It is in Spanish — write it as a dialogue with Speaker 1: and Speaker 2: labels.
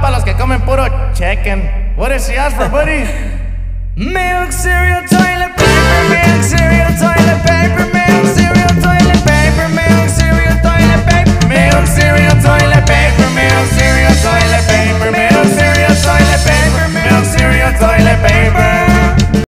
Speaker 1: para los que comen puro chicken. What does she ask for, buddy?
Speaker 2: Milk, cereal, toilet